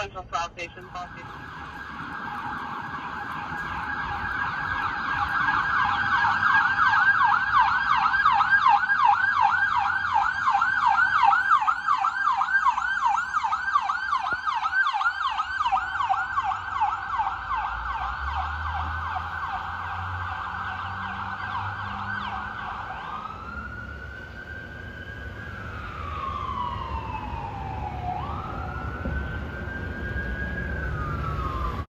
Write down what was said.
Central South Station, South